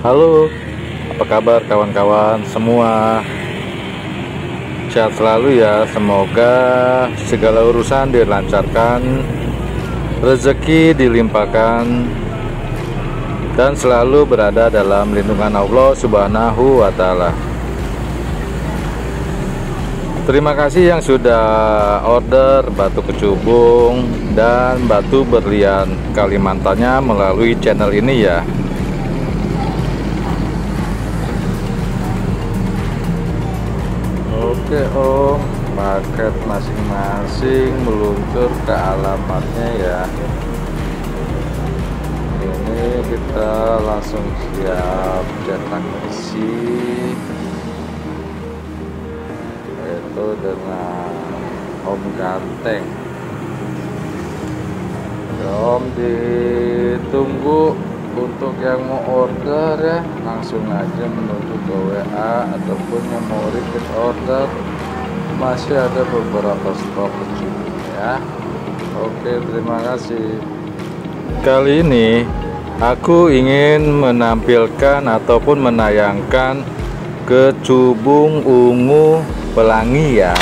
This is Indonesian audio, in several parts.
Halo, apa kabar kawan-kawan semua? Sehat selalu ya, semoga segala urusan dilancarkan, rezeki dilimpahkan, dan selalu berada dalam lindungan Allah Subhanahu wa Ta'ala. Terima kasih yang sudah order batu kecubung dan batu berlian Kalimantannya melalui channel ini ya. Oke om. Paket masing-masing meluncur ke alamatnya ya. Ini kita langsung siap cetak isi. Yaitu dengan om ganteng. Om ditunggu untuk yang mau order ya langsung aja menuju ke WA ataupun yang mau repeat order. Masih ada beberapa stok ya. Oke terima kasih. Kali ini aku ingin menampilkan ataupun menayangkan kecubung ungu pelangi ya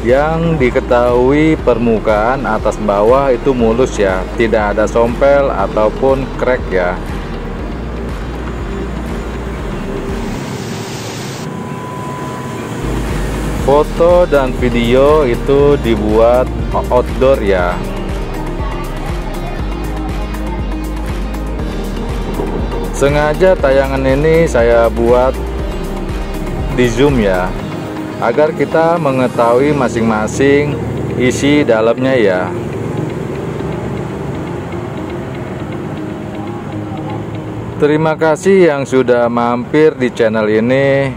yang diketahui permukaan atas bawah itu mulus ya. Tidak ada sompel ataupun crack ya. Foto dan video itu dibuat outdoor ya. Sengaja tayangan ini saya buat di zoom ya agar kita mengetahui masing-masing isi dalamnya ya. Terima kasih yang sudah mampir di channel ini